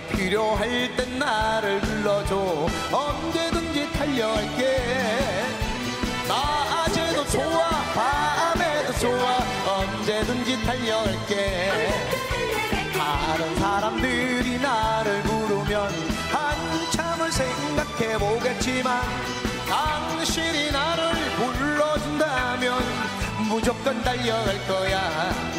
필요할 땐 나를 불러줘. 언제든지 달려갈게. 낮에도 좋아 밤에도 좋아. 언제든지 달려갈게. 다른 사람들이 나를 부르면 한참을 생각해 보겠지만 당신이 나를 불러준다면 무조건 달려갈 거야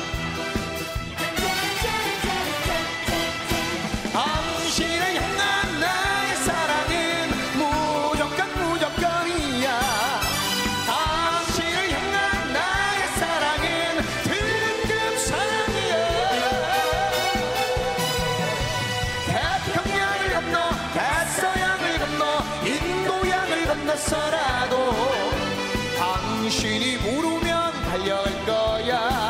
건너서라도 당신이 부르면 달려갈 거야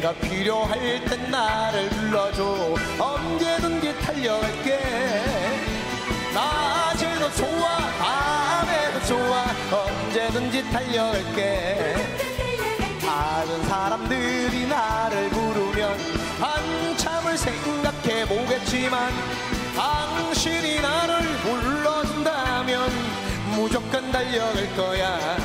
내가 필요할 땐 나를 불러줘. 언제든지 달려갈게. 낮에도 좋아. 밤에도 좋아. 언제든지 달려갈게. 다른 사람들이 나를 부르면 한참을 생각해 보겠지만 당신이 나를 불러준다면 무조건 달려갈 거야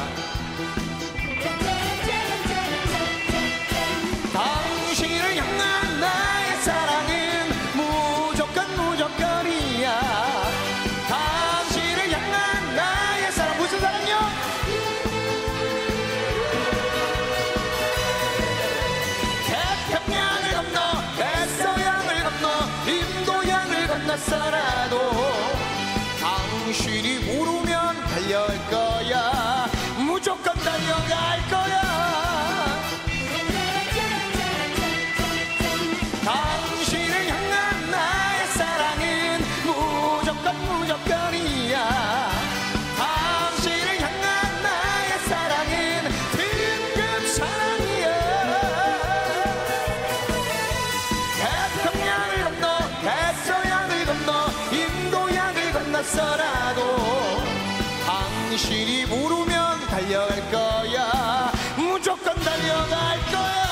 건너서라도 당신이 부르면 달려갈 거 건너서라도 당신이 부르면 달려갈 거야. 무조건 달려갈 거야